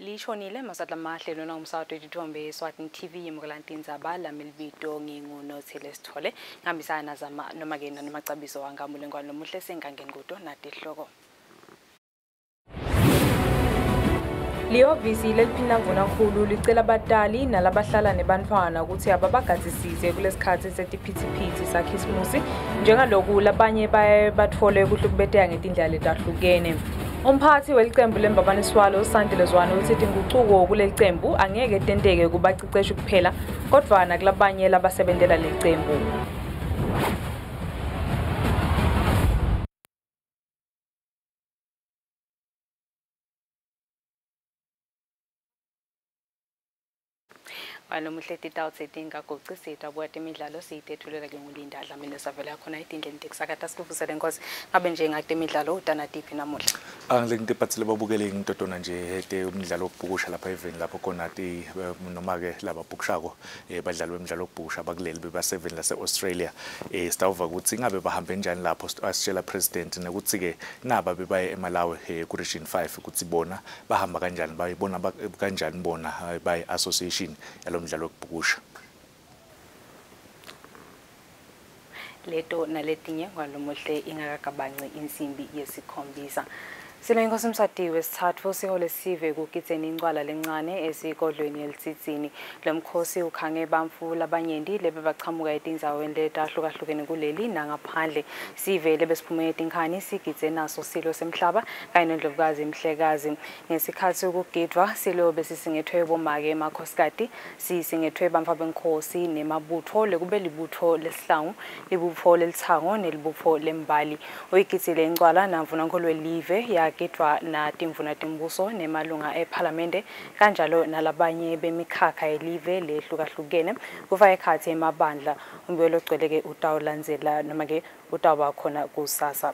lishonile masadlamahle lona umsawati wetithombe eswatini tv yemukela tindzaba lami libito ngingunothile sithole ngihambisana nazama noma-ke nanomacabiso wangamulengwane lomuhle sengangeni kuto natihloko lihhovisi leliphindangunakhulu licela abatali nalabahlala nebantwana ukuthi ababagadzisise kulesikhathi setiphithiphithi sakhisimusi njengalokhu labanye baye bathole kuhlukubeteka ngetindlela letahlukene umphathi welicembu lembabaniswalo usandile zwane uthi tingucuko kuleli cembu angeke tenteke kubaciceshi kuphela kodvwana kulabanye labasebentela leli cembu walomuhle titawu setingagoci sethu temidlalo siyithethulela ke ngulinda adla savela khona etindleni tekusakata sikuvusele nkosi ngabe nje ngakutemidlalo utana tiphi namuhla angile ngitiphathele babukeli ngintotona nje te umdlalo wokubhukusha lapha eveni lapho khona ti eh, noma-ke lababhukushako um eh, badlali bemdlalo wokubhukusha bakuleli bebaseveni lase-australia um sitawuva ukuthi ingabe bahambe njani lapho asitshela president nokuthi-ke naba bebaye emalawe um ku-region five ukuthi bona bahamba kanjani bayibona kanjani bona bayi-association yalo lo mdlalo wokubhukusha leto naletinye ngalo ingakagabanci insimbi yesikhombisa silenkosi umsadiwe sithathu sihole sive kugideni incwala lencane esikodlweni elitsitsini lomkhosi ukhange bamfula abanyendi lebebachamuka etindzaweni letahlukahlukene kuleli nangaphandle sivele besiphume etinkhani sigidze naso silo semhlaba kanye nendlovukazi imhlekazi ngesikhathi ukugidwa silo besisingethwe bomake emakhosikati sisingethwe bamfa benkhosi nemabutho lekube libutho lesihlangu libutho lelithango nelibutho lembali uyigidile incwala namvunankolwe live ya agidwa natimvuna timbuso nemalunga ephalamende kanjalo nalabanye bemikhakha elive lehlukahlukene kuva ekhathi emabandla umbuyelo ogcweleke utawulanzela noma-ke utawuba khona kusasa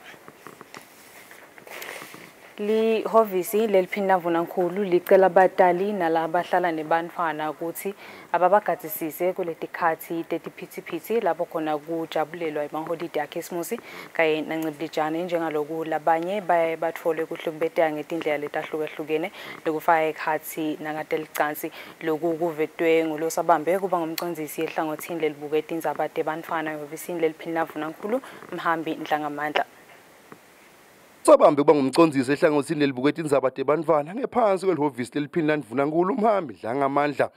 lihhovisi leliphini lamvunankulu licela abatali nalabahlala nebantwana ukuthi ababagadisise kuletikhathi tetiphithiphithi lapho khona kujabulelwa emaholide akhisimusi kanye nancibilijane njengaloku labanye baye bathole kuhlukubeteka ngetindlela letahlukahlukene lokufaka ekhathi nangate licansi loku kuvetwe ngulosabambe kuba ngumcondzisi ehlangothini lelibuke tindzaba tebantfwana ehhovisini leliphini lamvunankulu mhambi nhlangamandla sabambe ukuba ngumcondzisi ehlangothini elibuketa indzaba tebantfwana ngephansi kwelihhovisi leliphini landvunankulu umhambi dlangamandla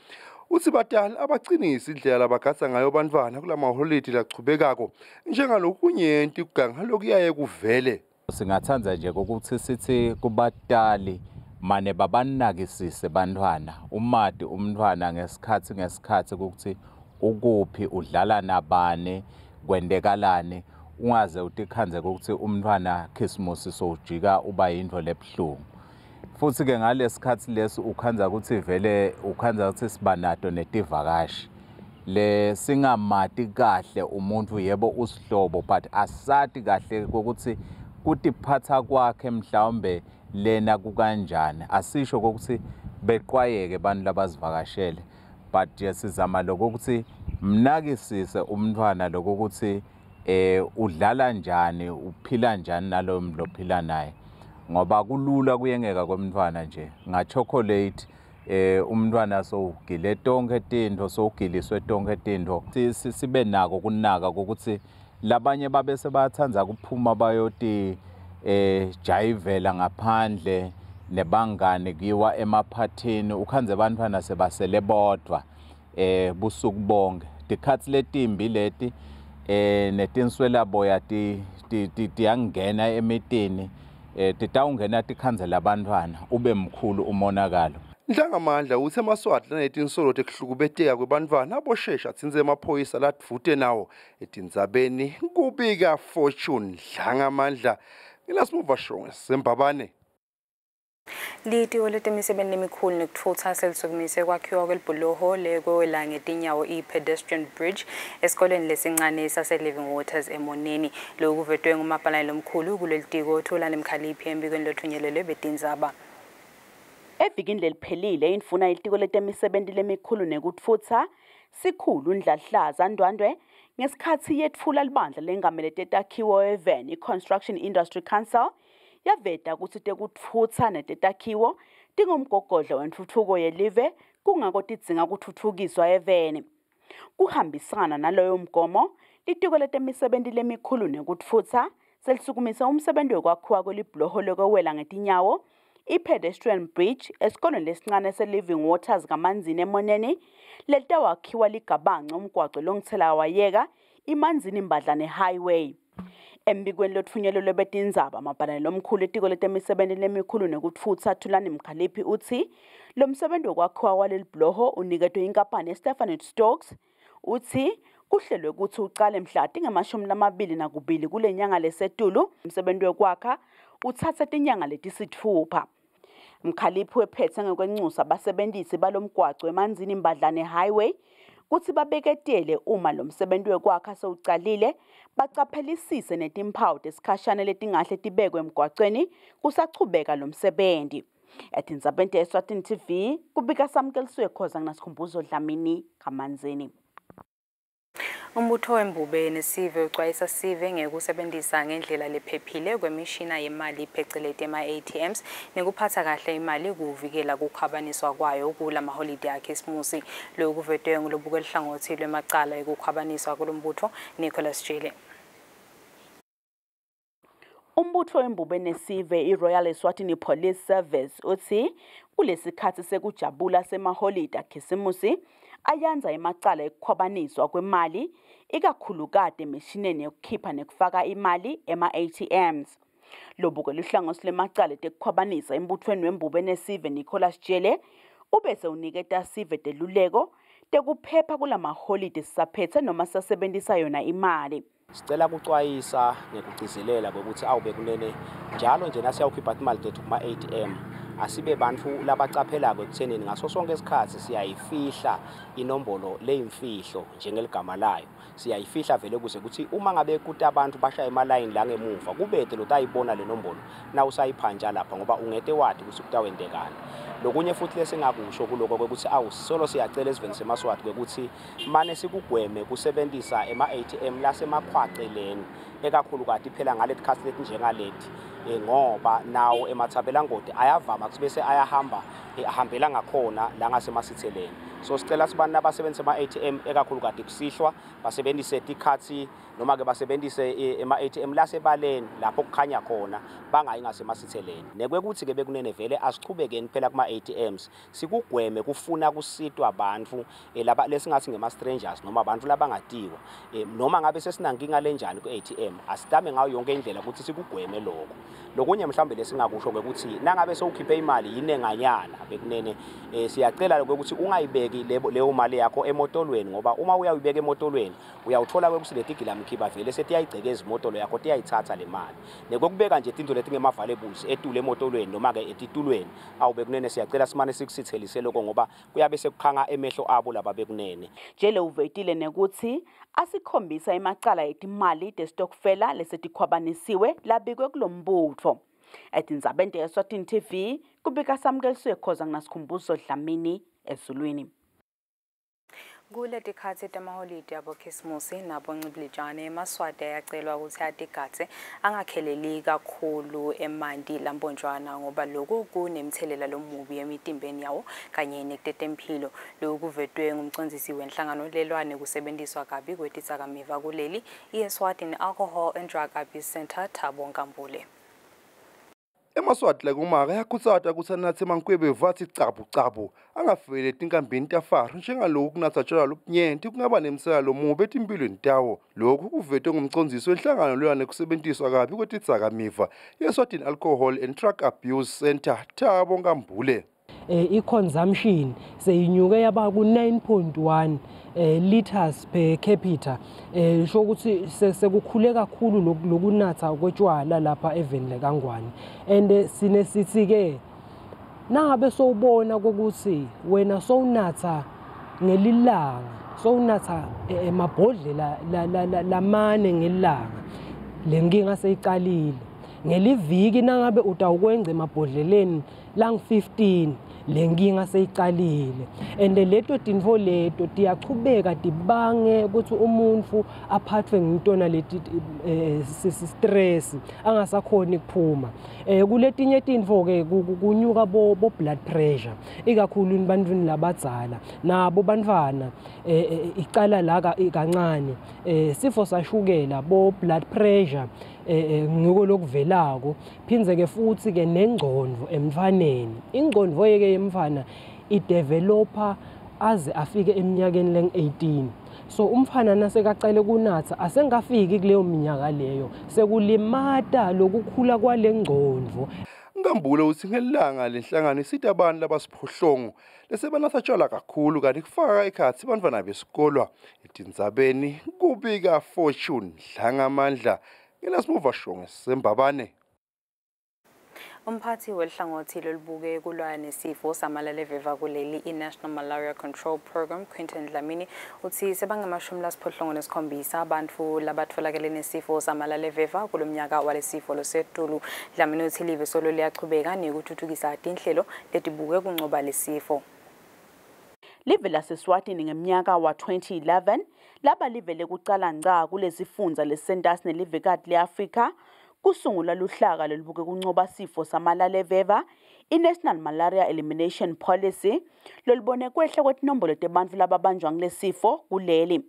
uthi badala abacinisi indlela labagatsa ngayo bantfwana kulamaholidi lachubekako njengalokunyenti kuganga lokuyaye kuvele singathanda nje ukuthi sithi kubatali mane babanakisise bantwana umadi umntwana ngesikhathi ngesikhathi ukuthi ukuphi udlala nabane kwendekalane ungaze utikhanzeke ukuthi umntwana khisimusi sowujika uba yindlo lebuhlungu futhi-ke ngalesikhathi lesi ukhanza ukuthi vele ukhanza ukuthi siba nato netivakashi le singamati kahle umuntu yebo usihlobo but asati kahle kokuthi kutiphatha kwakhe mhlawumbe lena kukanjani asisho kokuthi beqwayeke abantu labazivakashele but siyazama lokho ukuthi mnakisise umntwana lokho ukuthi eh udlala njani uphila njani nalowo mlo phila naye ngoba kulula kuyengeka komntwana nje ngachocolate eh umntwana sowugile tonke tinto sowugiliswe tonke tinto sibe nako kunaka ukuthi labanye babe sebathandza kuphuma bayoti eh jayivela ngaphandle nebangane kuyiwa emaphathini ukhanze bantwana sebasele bodwa eh busuku bonke tikhatsi letimbi leti, leti eh netinswela boya ti tiyangena emitini eh titawungena tikhandzela abantwana ube mkhulu umonakalo Ndlangamandla uthe emaswati lanetinsolo tekuhlukubeteka kwebantwana aboshesha atsinze emaphoyisa ladvute nawo etindzabeni kubika fortune Dlangamandla nginasimuva shonge sembabane litiko letemisebenti lemikhulu nekuthutha selisukumise kwakhiwa kwelibhuloho lekwewela ngetinyawo i-pedestrian bridge esikoleni lesincane sase-living waters emoneni loku kuvetwe ngumabhalane lomkhulu kuleli tiko othula nemkhaliphi embikweni lothunyelelwe betindzaba evikini leliphelile indvuna yelitiko letemisebenti lemikhulu nekutfutsa sikhulu ndladlaza ndwandwe ngesikhathi yetfula libandla lengamele tetakhiwo even i-construction industry council yaveta kutsi tekutfutsa netetakhiwo tingumgogodla wentfutfuko yelive kungako tidzinga kuthuthukiswa eveni kuhambisana naloyo mgomo litiko letemisebenti lemikhulu nekutfutsa selisukumise umsebenti wekwakhiwa kwelibhuloho lokowela ngetinyawo i-pedestrian bridge esikolweni lesincane se-living waters kamanzini emoneni letawakhiwa ligabanca umgwaco longithela wayeka imanzini mbadlane highway embikweni lothunyelelwe betindzaba mabhalane lomkhulu litiko letemisebenzi lemikhulu nekutfutsa thulani mkhaliphi uthi lo msebenzi wokwakhiwa waleli bhuloho uniketwe inkampani yestephanet stokes uthi kuhlelwe ukuthi uqale mhla tingemashumi lamabili nakubili kule nyanga lesetulu umsebenzi wokwakha uthathe tinyanga letisitfupha mkhaliphi wephethe ngekwencusa basebentisi balomgwaco emanzini mbadlane highway kutsi babeketele uma lo msebenti wekwakha sewucalile bacaphelisise netimpawu tesikhashana letingahle tibekwe emgwacweni kusachubeka lo msebenti etinzabente eswatini tv kubika samukeliswe khoza nginasikhumbuzo dlamini kamanzini Umbutho wembube nesive ucwayisa sive ngekusebenzisa ngendlela lephephile kwemishina yemali pheceleti ema-ATMs nekuphatha kahle imali kuvikela kukhwabaniswa kwayo kula maholide akhe esimusi loku kuvedwe ngulobuka hlangothi lwemacala ekukhwabaniswa kulombutho Nicholas Jile umbutho wembube nesive i-royal eswatini police service uthi kulesikhathi sekujabula semaholide akhisimusi ayanza imacala ekukhwabaniswa kwemali ikakhulukade emishineni yokukhipha nekufaka imali ema-ATMs lobukela uhlangothi lwemacala ekukhwabanisa embuthweni wembube nesive nicholas jele ubese uniketa sive deluleko tekuphepha kulamaholide sisaphethe noma sisasebenzisa yona imali sicela kucwayisa ngekugcizelela kokuthi awube kunene njalo nje nasiyawukhipha imali tethu kuma-atm asibe bantu labacaphelako ekuthenini ngaso sonke isikhathi siyayifihla inombolo leyimfihlo njengeligama layo siyayifihla vele kuze kuthi uma ngabe kuthi abantu bashaye emalayini langemuva kubede lothi ayibona le nombolo naw usayiphantsha lapha ngoba ungete wadi ukuthi kutawendekana lokunye futhi lesingakusho kuloko kwekuthi awu solo siyacela esiveni semaswadi kwekuthi mane sikugweme kusebenzisa ema-a t m lasemakhwaceleni ekakhulukadi phela ngaleti khathi leti njengaleti ngoba nawo emathabelangodi ayavama ukuthi bese ayahamba ahambela ngakhona la ngasemasitheleni so sicela sibantu abasebenza ema-atm ekakhulu kade kusihlwa basebenzise tikhathi noma-ke basebenzise eh, ema-atm lasebaleni lapho kukhanya khona bangayi ngasemasitheleni nekwekuthi-ke bekunene vele asichubekeni phela kuma-atms sikugweme kufuna kusitwa abantu eh, laba lesingathi ngema-strangers noma abantu labangadiwa eh, noma ngabe sesinankinga lenjani ku-atm asitame ngayo yonke indlela ukuthi sikugweme lokho lokunye mhlawumbe lesingakusho-ke ukuthi nangabe sowukhiphe imali yini enganyana bekunene um siyacela-ke ukuthi ungayibeki ungayibeki leyo mali yakho emotolweni ngoba uma uyawuyibeka emotolweni uyawuthola kwekutsi letigila mkhiba vele setiyayigceke izimotolo yakho tiyayithatha le mali nekokubeka nje tinto letingema-valuables etule emotolweni noma-ke etitulweni awu bekunene siyacela simane sikusithelise lokho ngoba kuyabe sekukhanga emehlo abo laba bekunene jele uvetile nekuthi asikhombisa imacala etimali testokfela lesetikhwabanisiwe labikwe kulo mbutfo etindzabente eswatini tv kubika samukeliswe khoza nginasikhumbuzo dlamini ezulwini Kule tikhathi tamaholidi abokhisimusi naboncibilijane emaswati ayacelwa ukuthi atigathe angakheleli kakhulu emanti lambonjwana ngoba lokhu kunemthelela lomubi emitimbeni yawo kanye nekutetempilo lokhu kuvetwe ngumcondzisi wenhlangano lelwane kusebenziswa kabi kwetidzakamiva kuleli i-Eswatini Alcohol and Drug Abuse Center Thabo Nkambule emaswati lakumaka yakhutsata kusanathi mankwebe vathi cabucabu angafele etinkambini tafaro njengalokhu kunatha tshala lobunyenti kungaba nemisela lomubi etimpilweni tawo lokhu kuvetwe ngumconziso wenhlangano luyane kusebenziswa kabi kwetidzakamiva yeswatini alcohol and truck abuse center tabo nkambule um eh, i-consumption seyinyuke yaba ku-9 1 Eh, liters per capita eh sho ukuthi sekukhule kakhulu lokunatha kwetshwala lapha evenile kangwane and sine sithi ke nangabe sowubona ukuthi wena sowunatha ngelilanga sowunatha eh, emabhodlela lamane ngelilanga lenkinga seyiqalile ngeliviki nangabe utawukwenza emabhodleleni lang 15 lenkinga seyiqalile and leto tinfo leto tiyachubeka tibange ukuthi umuntu aphathwe ngintona leti eh, stress angasakhoni kuphuma eh kuletinye tinfo ke kunyuka bo blood pressure ikakhulu ebantwini labadzala nabo bantwana eh, eh, icala la kancane sifo sashukela bo blood pressure ngiko lokuvelako phinze ke futhi ke nengcondo emfaneni ingcondo yeke yemfana idevelopa aze afike eminyakeni leng18 so umfana nasekacele kunatha asengafiki kuleyo minyaka leyo sekulimata lokukhula kwalengcondo Ngambule uthi ngelanga lenhlangano isita abantu labasiphohlongo lesebanathatshala kakhulu kanti kufaka ekhathi bantwana besikolwa etinzabeni kubika fortune dlangamandla elasimuva shonge sembabane umphathi welihlangothi lolubuke kulwa nesifo samalala eveva kuleli i-national malaria control program quinton dlamini uthi sebangamashumi lasiphohlongo nesikhombisa abantu labatholakele nesifo samalala eveva kulo mnyaka walesifo losetulu dlamini uthi live solo liyachubeka nekuthuthukisa tinhlelo letibuke kuncoba lesifo live laseswatini ngemnyaka wa-2011 laba livele kuqala ngca kulesifundza lesentas nelivekati leAfrika kusungula luhlaka lolubuke kuncoba sifo samalaleveva i-National Malaria Elimination Policy lolubone kwehle kwetinombolo tebantfu lababanjwa ngulesifo kuleli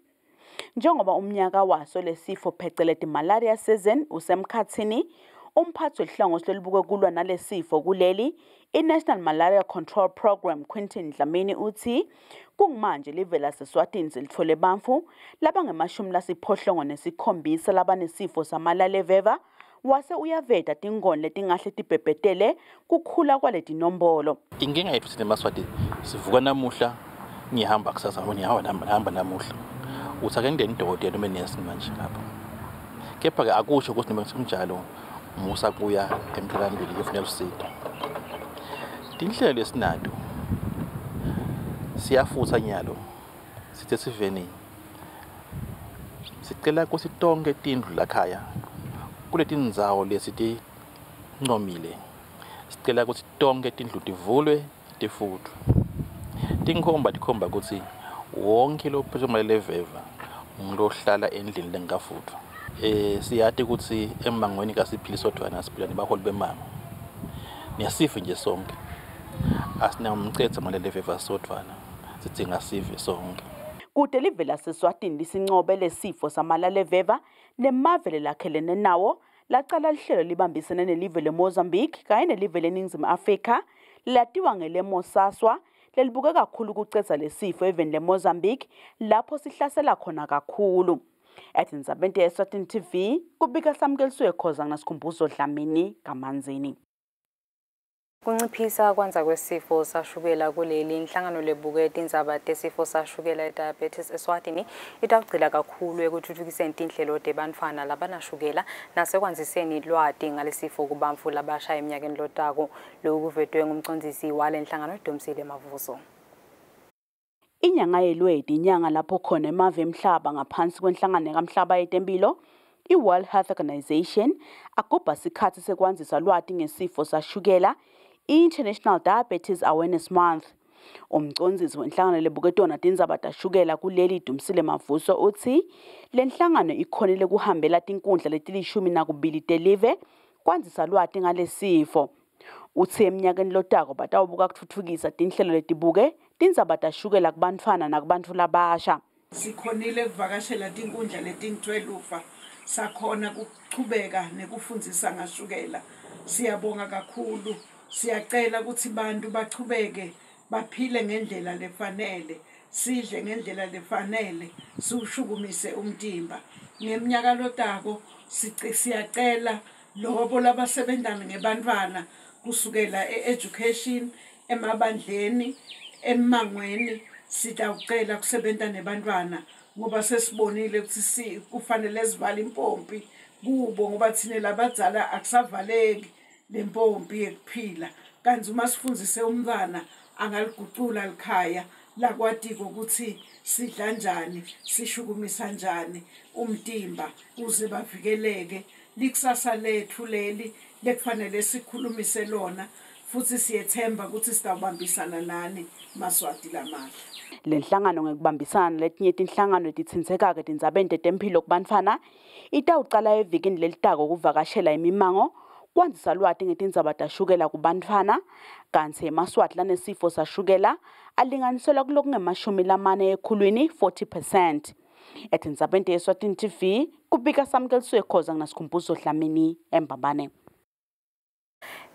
njengoba umnyaka waso lesifo pheceleti malaria season usemkhatsini umphathi welihlangosi lelibuke kulwa nalesifo kuleli i-national malaria control program quintin dlamini uthi Kungmanje livela seSwatini silithole bamfu labangemashumi lasiphohlongo nesikhombisa labanesifo samalaleveva wase uyaveda tingoni letingahle tibhebhetele kukhula kwaleti nombolo inkinga yethu thina emaswatini sivuka namuhla ngihamba kusasa ngihamba namuhla uthi ake ngingeni dokotela noma nesi manje lapha kepha-ke akusho ukuthi noma kunjalo musa kuya emtholampilo kuyofunela usizo tinhlelo lesinato siyafutha nyalo sithe sivenini sicela kusi tonke tindlu lakhaya kuleti ndzawo lesitincomile sicela kusi tonke tindlu tivulwe tifutwe tinkhomba tikhomba ukuthi wonke lophefumula leveva umuntu ohlala endlini lengikafuthwa eh siyati ukuthi emangweni kasiphili sodwana siphila nebaholi bemango nesifo nje sonke asinamcetha male leveva sodwana sidinga sive sonke kude live laseswatini lisincobe lesifo samalaleveva nemavele lakhelene nawo lacala lihlelo libambisene nelive lemozambique kanye nelive leningizimu afrika latiwa ngelemosaswa lelibuke kakhulu ukuceza lesifo even lemozambique lapho sihlasela khona kakhulu ethi ndzabente yeswatini tv kubika samukeliswe khoza nasikhumbuzo dlamini kamanzini Kunciphisa kwanza kwesifo sashukela kuleli inhlangano lebuketa indzaba tesifo sashukela i-diabetes eSwatini itawugcila kakhulu ekutfutfukiseni tinhlelo tebantfwana labanashukela nasekwandziseni lwati ngalesifo kubantfu labasha emnyakeni lotako loku kuvetwe ngumcondzisi wale nhlangano udumisile mavuso inyanga yelweti inyanga lapho khona emave emhlaba ngaphansi kwenhlangano yakamhlaba yetemphilo i-world health organization agubha sikhatsi sekwandzisa lwati ngesifo sashukela i-International Diabetes Awareness Month. umgcondzisi wenhlangano lebuketona tindzaba tashukela kuleli dumisile mavuso uthi le nhlangano ikhonele kuhambela tinkundla letilishumi nakubili telive kwandzisa lwati ngalesifo uthe eminyakeni lotako batawubuka kutfutfukisa tinhlelo letibuke tindzaba tashukela kubantfwana nakubantfu labasha sikhonile kuvakashela tinkundla letintwelufa sakhona kuchubeka nekufundzisa ngashukela siyabonga kakhulu Siyacela ukuthi bantu bachubeke baphile ngendlela lefanele sidle ngendlela lefanele siwushukumise umtimba ngeminyaka lotako siyacela lobo labasebenza ngebantwana kusukela e-education emabandleni emangweni sitawucela kusebenza nebantwana ngoba sesibonile ukuthi kufanele sivale impompi kubo ngoba thina labadzala akusavaleki lempompi yekuphila kanti uma sifundise umntwana angaligucula likhaya lakwadiko ukuthi sidla njani sishukumisa njani umtimba uze bavikeleke likusasa lethu leli lekufanele sikhulumise lona futhi siyethemba ukuthi sitawubambisana nani maswati lamahle lenhlangano ngekubambisana letinye tinhlangano titsinzeka-ke tindzabeni tetemphilo kubantfana itawucala evikini lelitako kuvakashela imimango kwandisa lwati ngetindzaba tashukela kubantfwana kantsi emaswati lanesifo sashukela alinganiselwa kulokungemashumi lamane ekhulwini 40 percent etindzabeni te-eswatini tv kubika samukeliswe khoza nginasikhumbuzo dlamini embambane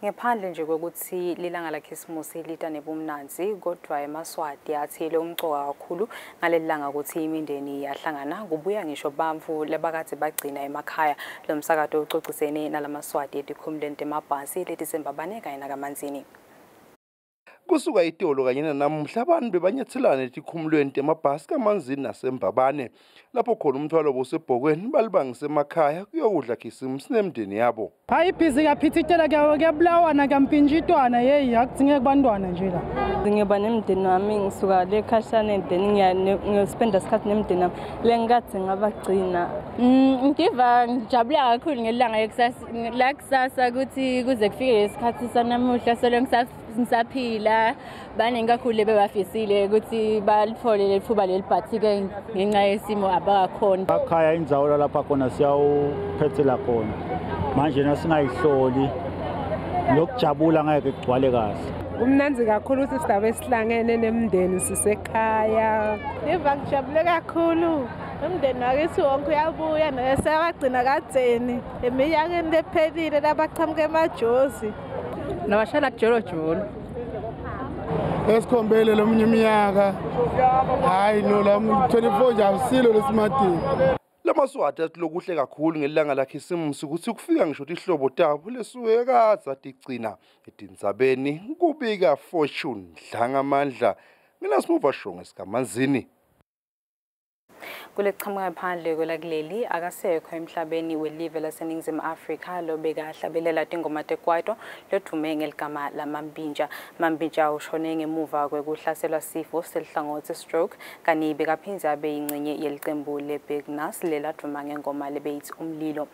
ngephandle nje kokuthi lilanga lakhisimusi lida nebumnanzi kodwa emaswati athile umcoka kakhulu ngaleli langa ukuthi imindeni yahlangana kubuya ngisho bamfu labakade bagcina emakhaya lo msakato ucocisene nalamaswati etikhumuleni temabhasi letisembabaneka yena kamanzini kusuka itolo kanye nanamuhla abantu bebanyathilana etikhumulweni temabhasi kamanzini nasembabane lapho khona umthwalo bosebhokweni balibangise emakhaya kuyokudla khisimusi nemndeni yabo hayi ibhizi kuyaphithitela kuyabulawana kuyampintshitwana yeyi akudingeka kubantwana nje la ngiyoba nemndeni wami ngisuka le khashana then ngiyospenda isikhathi nemndeni wami le ngikade ngabagcina mm, ngiva ngijabula kakhulu ngelanga la kusasa ukuthi kuze kufike lesikhathi sanamuhla solo ngisaf nisaphila baningi kakhulu bebafisile ukuthi balithole leli fuba leli but-ke ngenxa yesimo abakakhona akhaya inzawulo lapha khona siyawuphethela khona manje nasingayihloli nokujabula ngeke kugcwale kahle kumnanzi kakhulu ukuthi sidabe sihlangene nemndeni sisekhaya niva ngijabule kakhulu umndeni wakithi wonke uyabuya neseyabagcina kadzeni eminyakeni lephelile labaqhamuka emajozi nabashala jolojolo esikhombele lomunye iminyaka hhayi no la 24 nje awusilo lesimadini lamasuhati atilokuhle kakhulu ngelilanga lakhe isimusi ukuthi kufika ngisho ukuthi ihlobo tabo lesuke kaze atigcina edinzabeni kubika fortune dlangamandla nginasimuva shonge sikamanzini kuleqhamuka phandle kwelakuleli akasekho emhlabeni welive laseningizimu afrika lobekahlabelela tingoma tekwaito lodume ngeligama lamampintsha mampintsha ushone ngemuva kwekuhlaselwa sifo selihlangothi stroke kani bekaphinze abe yingxenye yelicembu lebignas leladuma ngengoma lebeyithi umlilo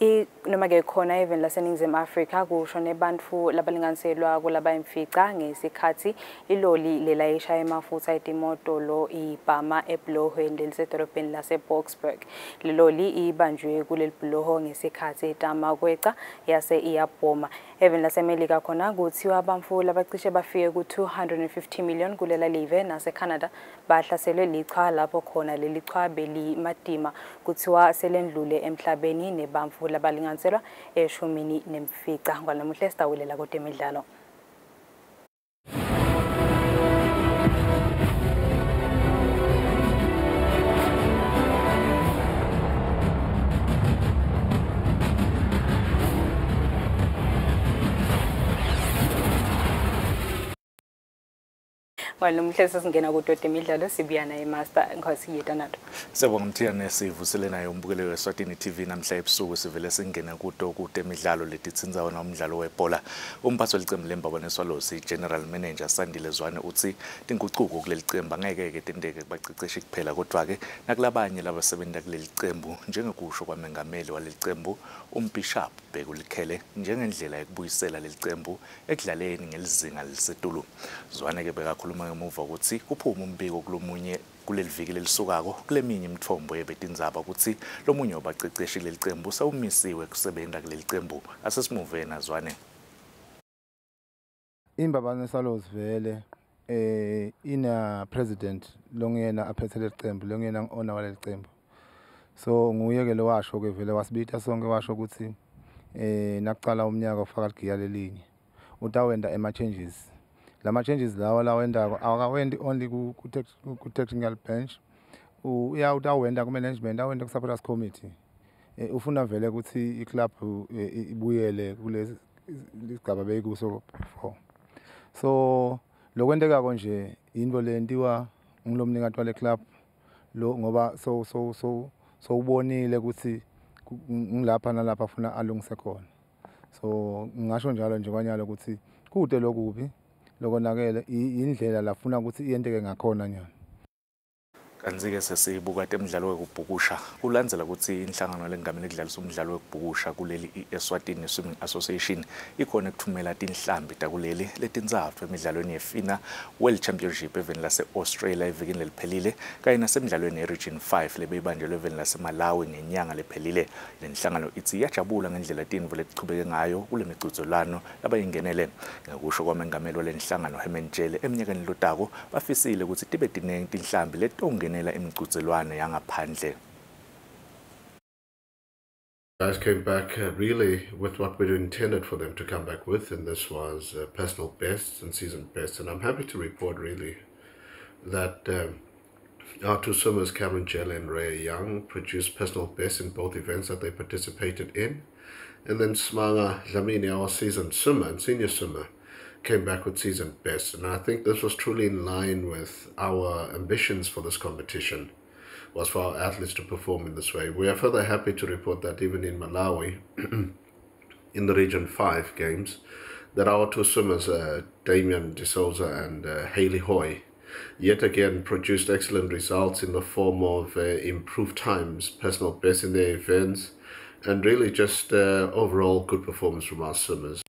noma-ke khona even laseningizimu afrika kusho nebantu labalinganiselwa kulaba imfica ngesikhathi iloli lelayishaya emafutha etimotolo ibhama eblohweni lelisedorobheni laseboksburg leloli ibanjwe kuleli bhuloho ngesikhathi etama kweca yase iyabhoma even lasemelika khona kuthiwa abantu labacishe bafike ku-250 million kulela live nasecanada bahlaselwe lichwa lapho khona leli chwa belimadima kuthiwa selendlule emhlabeni nebantu labalinganiselwa eshumini nemfica ngwalanamuhla esitawulela kodwa imidlalo walomhle sesingena kudodwa imidlalo sibuya naye master ngkhosi yedonato siyabonga mthiya nesivusile naye umbukeli weswatini tv namhla ebusuku sivele singene kuto kude imidlalo letitsinza wona umdlalo webhola umphathi welicembu lembaba neswalosi general manager sandile zwane uthi tingucuko kuleli cembu angeke-ke tenteke kubaceceshi kuphela kodwa-ke nakulabanye labasebenta kuleli cembu njengekusho kwamengameli waleli cembu umbishop bekulikhele njengendlela yokubuyisela leli cembu ekudlaleni ngelizinga lisetulu zwane-ke bekakhuluma ngemuva ukuthi kuphume umbiko kulomunye kuleli viki lelisukako kuleminye imithombo yebetindzaba ukuthi lomunye wabaceceshi leli cembu sewumisiwe kusebenta kuleli cembu asesimuve nazwane imbabane salos vele eh ina president longiyena aphethe leli cembu longiyena ngi-owner waleli cembu so nguye ke lo washo ke vele wasibita sonke washo ukuthi eh nakucala umnyaka ufaka ligiya lelinye utawenda ema changes la ma-changes lawa lawendako awakawendi only ku-technical bench uyawuthi awenda ku-management awenda ku-supporters committee um ufuna vele ukuthi iclub e, e, ibuyele kule sigaba beyikuso before so lokwenteka nje into lentiwa ngilomnikati wale club lo ngoba so so so so ubonile ukuthi ngilapha nalapha afuna alungise khona so ngisho njalo nje kwanyalo ukuthi kude lokubi lokonakele indlela lafuna ukuthi yenteke ngakhona nyalo kanzi ke sesiyibuka temidlalo wekubhukusha kulandzela kutsi inhlangano lengamele kudlalisa umdlalo wekubhukusha kuleli eswatini swimming association ikhona ekuthumela tinhlambi takuleli letintsatfu emidlalweni yefina world championship eveni lase-australia evikini leliphelile kanye nasemidlalweni ye-region 5 lebeyibanjelwe eveni lasemalawi ngenyanga lephelile le nhlangano itsi iyajabula ngendlela tinvo letichubeke ngayo kule micudzelwano labayingenele ngekusho kwamengameli wale nhlangano herman eminyakeni lotako bafisile ukuthi tibe tiningi tinhlambi letonge yangaphandle guys came back uh, really with what we intended for them to come back with, and this was uh, personal bests and season bests. And I'm happy to report really that um, our two swimmers, Cameron Jell and Ray Young, produced personal bests in both events that they participated in. And then Smanga Lamini, our season swimmer and senior swimmer, came back with season best. And I think this was truly in line with our ambitions for this competition, was for our athletes to perform in this way. We are further happy to report that even in Malawi, in the Region 5 games, that our two swimmers, uh, Damian De Souza and uh, Haley Hoy, yet again produced excellent results in the form of uh, improved times, personal best in their events, and really just uh, overall good performance from our swimmers.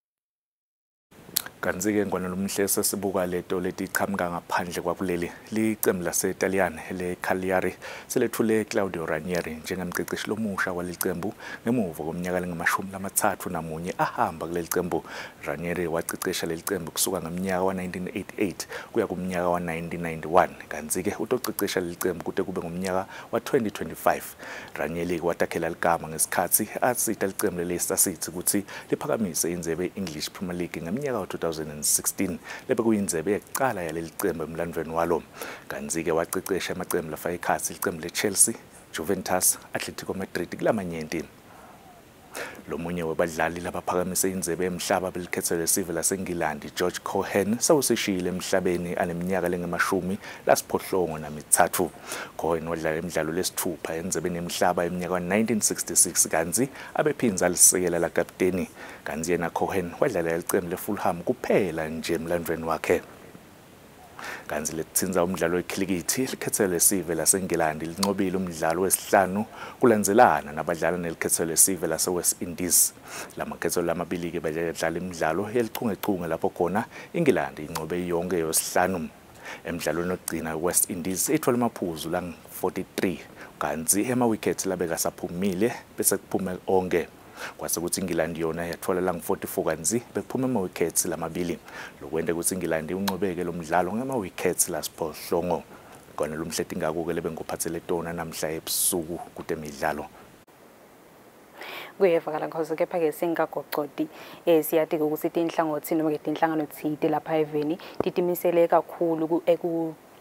kanti-ke ngwanolumhle sesibuka leto letichamuka ngaphandle kwakuleli licembu lasetaliyane lecagliari selethule claudio ranieri njengemcicishi lomusha kwaleli cembu ngemuva komnyaka lengamashumi lamathathu namunye ahamba kuleli cembu ranieri wacicisha leli cembu kusuka ngemnyaka wa-1988 kuya kumnyaka wa-1991 kanti-ke utocicisha leli cembu kude kube ngomnyaka wa-2025 ranieri watakhela ligama ngesikhathi asita licembu lelesta ukuthi liphakamise inzebe ye-english premier league ngeminyaka wa 2016 lebe kuyindzebe yekucala yaleli cembu emlandweni walo kanzi-ke wacecesha amacembu lafaka ikhasi licembu le-chelsea juventus atletico madrid kulamanyenti lo munye wabadlali labaphakamise inzebe emhlaba belikhethe lesive lasengilandi george cohen sewusishiyile emhlabeni aneminyaka lengemashumi lasiphohlongo namithathu cohen wadlala imidlalo lesithupha enzebeni emhlaba eminyaka ka-1966 kanzi abephinze alisekela lakapteni kanzi yena cohen wadlalela licembu lefulham kuphela nje emlandweni wakhe kanti letitsinza umdlalo wekhilikithi likhetselo lesive lasengilandi lincobile umdlalo wesihlanu kulandzelana nabadlala nelikhetselo lesive lasewest west indies makhetho lamabili-ke bedlala imidlalo yelichungechunge lapho khona ingilandi incobe yonke yosihlanu emdlalweni ogcina west indies ithole amaphuzu lang-43 kanti ema-wicket labekasaphumile bese kuphume onke kwasekuthi ingilandi yona yathola la ngu-44 kanzi bekuphuma ama-wickets lamabili lokwenta ukuthi ingilandi unqobeke lo mdlalo ngama-wickets lasiphohlongo kona lo mhle tingako-ke lebenguphathele tona namhla ebusuku kude midlalo kuyevakala ngkhozo kepha-ke singagocodi um eh, siyati-ke ukuthi tinhlangothi noma-ke tinhlangano thite lapha eveni titimisele kakhulu eh,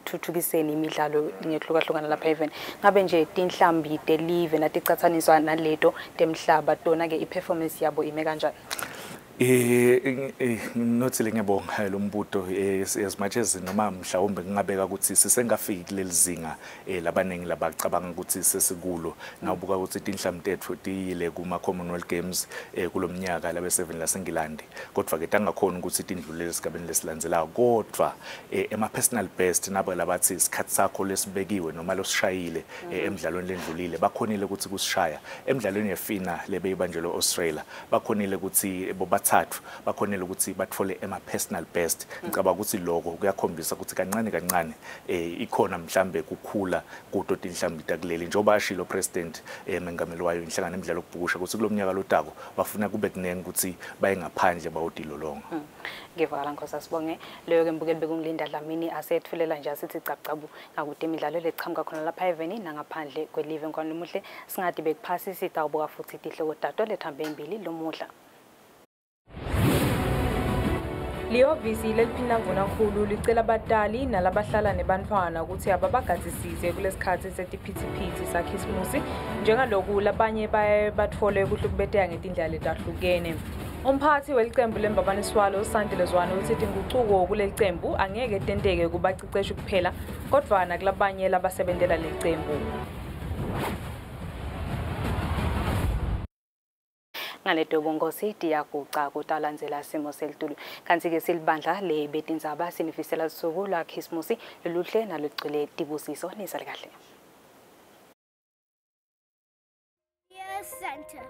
ekuthuthukiseni imidlalo ngehlukahlukana lapha even ngabe nje tinhlambi telive natichathaniswa naleto temhlaba tona-ke i-performance yabo ime kanjani eh, eh nothile ngiyabonga lo mbuto eh, as much as noma mhlawumbe ngingabeka ukuthi sisengafiki kuleli zinga eh, labaningi labacabanga ukuthi sesikulo nawubuka ukuthi tinhlamtethu tiyile kuma Commonwealth Games kulomnyaka labe 7 lasengilandi kodwa ke tangakhona ukuthi tindlulele esigabeni lesilandzelayo kodwa ema personal best nabo labathi isikhatsi sakho lesibekiwe noma losishayile emidlalweni lendlulile bakhonile ukuthi kusishaya emidlalweni yefina lebeyibanjelwe Australia bakhonile ukuthi bobathi kathathu bakhonela ukuthi bathole ema-personal best ngicabanga ukuthi loko kuyakhombisa ukuthi kancane kancane um ikhona mhlambe kukhula kuto tinhlambita kuleli njengoba ashilo president um mengameli wayo inhlangano emidlalo okubhukusha ukuthi kulo mnyaka lodako bafuna kube kunenge ukuthi baye ngaphandle longa hmm. ngivakala nkhosi asibonge leyo-ke mbukeli bekungilinda dlamini asethulela nje asithi cabcabu ngakude imidlalo le khona lapha eveni nangaphandle kwelive nkwanomuhle singadi bekuphasisa itawubuka futhi tihloko dato lethambe mbili lomudla lihhovisi leliphinangunakhulu licela abatali nalabahlala nebantwana ukuthi ababagadisise kulesikhathi setiphithiphithi sakhisimusi njengalokhu labanye baye bathole ukuhlukubeteka ngetindlela letahlukene umphathi welicembu lembabaniswalo usandile zwane uthi tingucuko kuleli cembu angeke tenteke kubaciceshi kuphela kodvwana kulabanye labasebentela leli cembu ngaledobongo sitiyaguca kutalanzela simo selitulu kanti-ke silibandla le lebetindzaba sinifisela lusuku lwakhisimusi loluhle nalugcile tibusiso nisale Santa.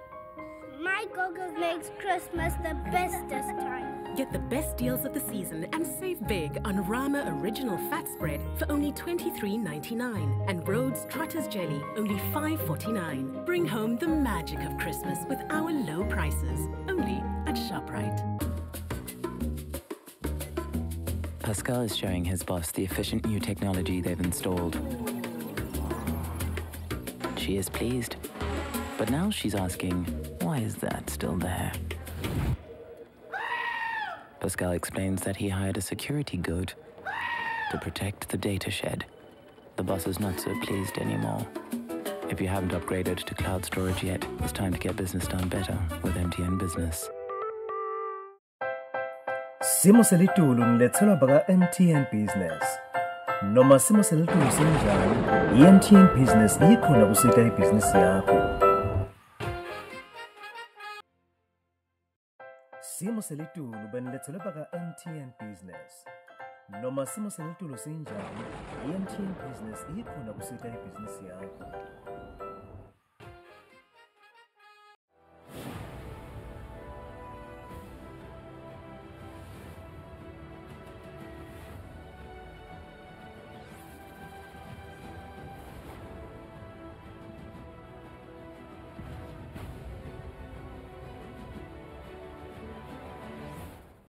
My Google makes Christmas the bestest time. Get the best deals of the season and save big on Rama Original Fat Spread for only $23.99 and Rhodes Trotters Jelly only $5.49. Bring home the magic of Christmas with our low prices, only at ShopRite. Pascal is showing his boss the efficient new technology they've installed. She is pleased, but now she's asking, why is that still there? Pascal explains that he hired a security goat to protect the data shed. The boss is not so pleased anymore. If you haven't upgraded to cloud storage yet, it's time to get business done better with MTN Business. Simo selitulu nilethelwa baka-MTN Business. noma simo selitulu sinjani i-MTN Business ikhona kusika ibhizinisi yakho simo selitulu benilethelwe baka mtn business noma simo selitulu sinjani i-mtn business iyikhona kusika ibhizinisi yakho